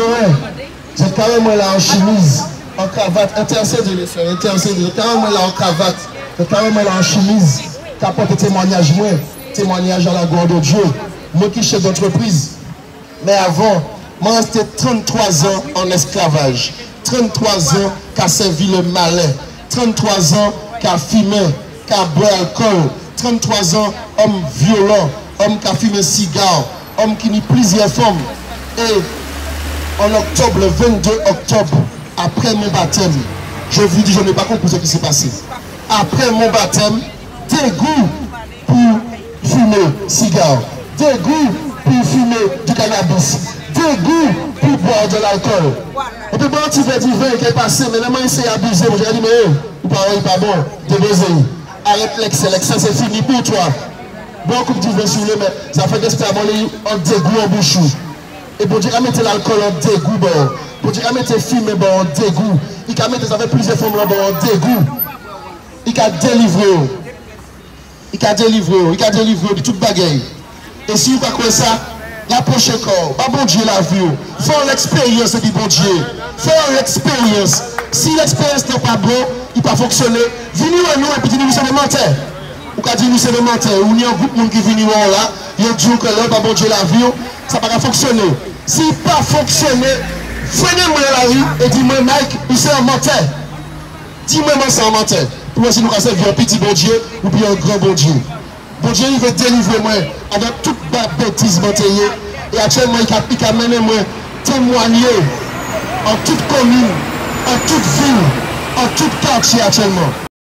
ignorant. C'est carrément là en chemise, en cravate. Intercédez les frères, intercédez. Carrément là en cravate. C'est carrément là en chemise. Qui apporte témoignage, moi. Témoignage à la gloire de Dieu. Moi qui suis chef d'entreprise. Mais avant, moi resté 33 ans en esclavage. 33 ans qui a servi le malin. 33 ans qui a fumé, qui a bu alcool. 33 ans, homme violent, homme qui a fumé cigare, homme qui nie plusieurs femmes. Et en octobre, le 22 octobre, après mon baptême, je vous dis, je n'ai pas compris ce qui s'est passé. Après mon baptême, dégoût pour fumer cigare, dégoût pour fumer du cannabis, dégoût pour boire de l'alcool. On peut boire un petit verre du vin qui est passé, mais moi, c'est abusé. J'ai dit, mais il n'est pas bon, débaiser. Arrête l'excès, l'excès c'est fini pour toi. Bon coupe du vin sur le mais ça fait c'est en dégoût en bouche. Et pour dire, mettre l'alcool en dégoût, bon. Pour dire, mettre fumer bon, en dégoût. Il a mettre, plusieurs bon, en dégoût. Il a délivré. Il a délivré. Il a délivré de toute bagaille. Et si vous ne pas ça, la prochaine corps, pas bon Dieu la vie. Faire l'expérience du bon Dieu. Faire l'expérience. Si l'expérience n'est pas bonne, il pas fonctionner. Venez à nous et puis nous sommes menteurs. Ou quand nous sommes des menteurs, ou il y a un groupe de monde qui vient là, il y a un Dieu que là, pas bon Dieu la vie, ça ne va pas fonctionner. Si pa foksyone, fwene mwen la ri, e di mwen Mike, ou se an mante. Di mwen mwen se an mante. Pou mwen se nou kase vyon piti bon Diyo, ou pi an gran bon Diyo. Bon Diyo yi ve delivre mwen, anan tout ba betiz mante ye, e atyon mwen yi kapi ka mene mwen temwanyo, an tout komine, an tout vil, an tout katye atyon mwen.